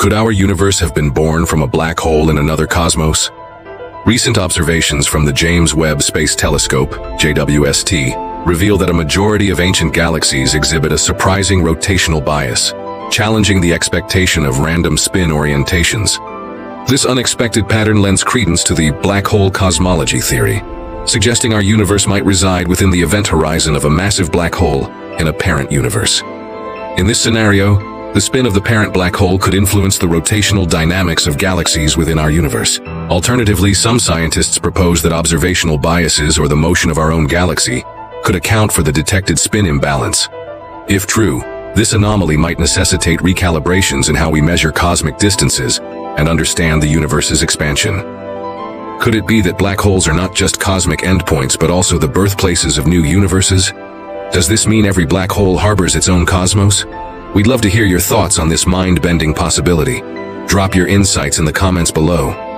Could our universe have been born from a black hole in another cosmos? Recent observations from the James Webb Space Telescope, JWST, reveal that a majority of ancient galaxies exhibit a surprising rotational bias, challenging the expectation of random spin orientations. This unexpected pattern lends credence to the black hole cosmology theory, suggesting our universe might reside within the event horizon of a massive black hole in a parent universe. In this scenario, the spin of the parent black hole could influence the rotational dynamics of galaxies within our universe. Alternatively, some scientists propose that observational biases or the motion of our own galaxy could account for the detected spin imbalance. If true, this anomaly might necessitate recalibrations in how we measure cosmic distances and understand the universe's expansion. Could it be that black holes are not just cosmic endpoints but also the birthplaces of new universes? Does this mean every black hole harbors its own cosmos? We'd love to hear your thoughts on this mind-bending possibility. Drop your insights in the comments below.